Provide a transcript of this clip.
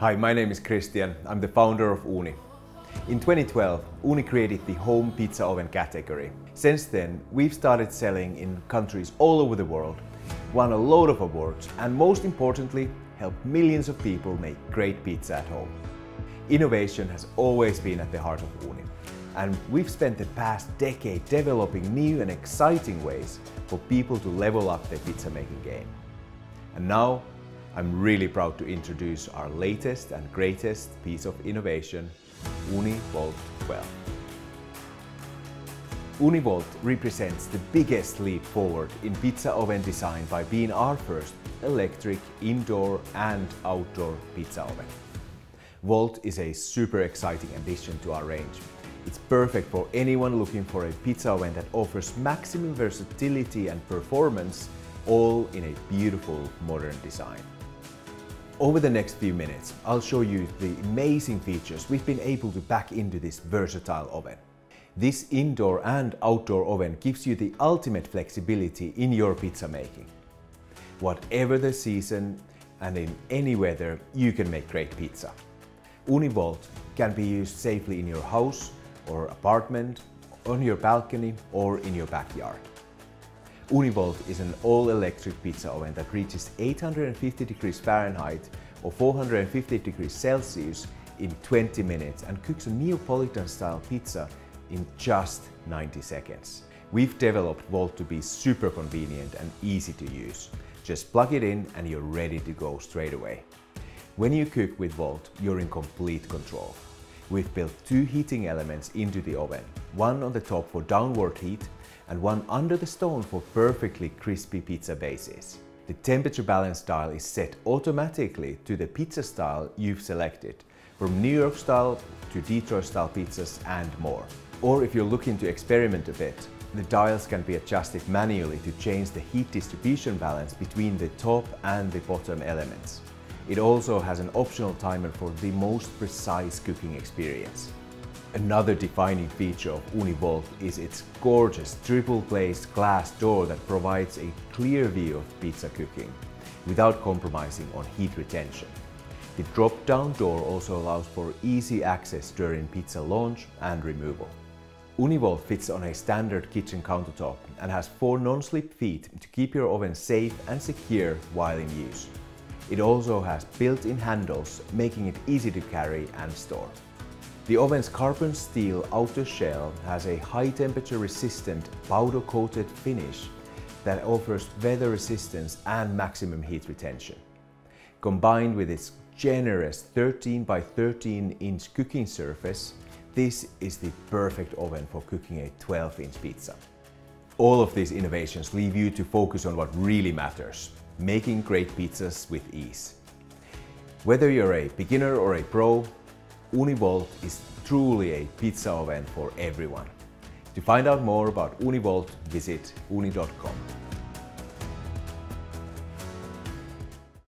Hi, my name is Kristian. I'm the founder of Ooni. In 2012, Ooni created the home pizza oven category. Since then, we've started selling in countries all over the world, won a load of awards, and most importantly, helped millions of people make great pizza at home. Innovation has always been at the heart of Ooni, and we've spent the past decade developing new and exciting ways for people to level up their pizza making game. And now, I'm really proud to introduce our latest and greatest piece of innovation, Ooni Volt 12. Ooni Volt represents the biggest leap forward in pizza oven design by being our first electric indoor and outdoor pizza oven. Volt is a super exciting addition to our range. It's perfect for anyone looking for a pizza oven that offers maximum versatility and performance, all in a beautiful modern design. Over the next few minutes, I'll show you the amazing features we've been able to pack into this versatile oven. This indoor and outdoor oven gives you the ultimate flexibility in your pizza making. Whatever the season and in any weather, you can make great pizza. Ooni Volt can be used safely in your house or apartment, on your balcony or in your backyard. Ooni Volt is an all-electric pizza oven that reaches 850 degrees Fahrenheit or 450 degrees Celsius in 20 minutes and cooks a Neapolitan-style pizza in just 90 seconds. We've developed Volt to be super convenient and easy to use. Just plug it in and you're ready to go straight away. When you cook with Volt, you're in complete control. We've built two heating elements into the oven, one on the top for downward heat and one under the stone for perfectly crispy pizza bases. The temperature balance dial is set automatically to the pizza style you've selected, from New York style to Detroit style pizzas and more. Or if you're looking to experiment a bit, the dials can be adjusted manually to change the heat distribution balance between the top and the bottom elements. It also has an optional timer for the most precise cooking experience. Another defining feature of Ooni Volt is its gorgeous triple glazed glass door that provides a clear view of pizza cooking without compromising on heat retention. The drop-down door also allows for easy access during pizza launch and removal. Ooni Volt fits on a standard kitchen countertop and has four non-slip feet to keep your oven safe and secure while in use. It also has built-in handles, making it easy to carry and store. The oven's carbon steel outer shell has a high temperature resistant powder coated finish that offers weather resistance and maximum heat retention. Combined with its generous 13 by 13 inch cooking surface, this is the perfect oven for cooking a 12 inch pizza. All of these innovations leave you to focus on what really matters, making great pizzas with ease. Whether you're a beginner or a pro, Ooni Volt is truly a pizza oven for everyone. To find out more about Ooni Volt, visit ooni.com.